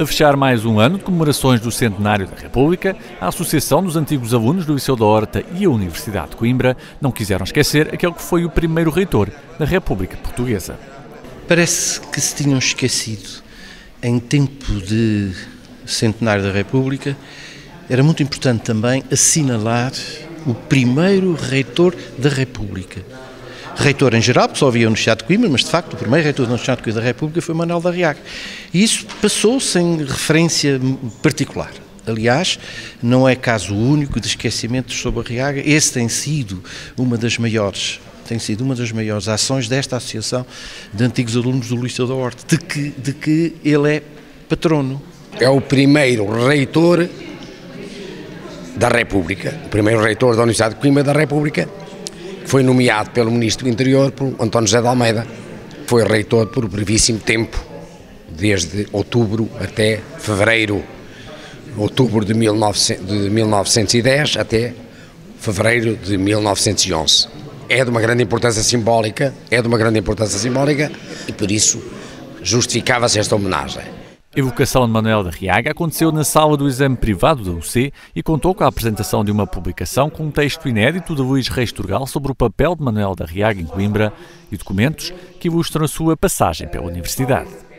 A fechar mais um ano de comemorações do centenário da República, a Associação dos Antigos Alunos do Liceu da Horta e a Universidade de Coimbra não quiseram esquecer aquele que foi o primeiro reitor da República Portuguesa. Parece que se tinham esquecido, em tempo de centenário da República, era muito importante também assinalar o primeiro reitor da República reitor em geral, porque só havia Universidade de Coimbra, mas de facto o primeiro reitor da Universidade de Coimbra da República foi Manuel da Riaga. E isso passou sem referência particular. Aliás, não é caso único de esquecimentos sobre a Riaga. Esse tem sido uma das maiores tem sido uma das maiores ações desta Associação de Antigos Alunos do Liceu da Horta, de que, de que ele é patrono. É o primeiro reitor da República, o primeiro reitor da Universidade de Coimbra da República, foi nomeado pelo Ministro do Interior, por António José de Almeida. Foi reitor por brevíssimo tempo, desde outubro até fevereiro, outubro de, 1900, de 1910 até fevereiro de 1911. É de uma grande importância simbólica, é de uma grande importância simbólica e por isso justificava-se esta homenagem. Evocação de Manuel da Riaga aconteceu na sala do exame privado da UC e contou com a apresentação de uma publicação com um texto inédito de Luís Reis Turgal sobre o papel de Manuel da Riaga em Coimbra e documentos que ilustram a sua passagem pela universidade.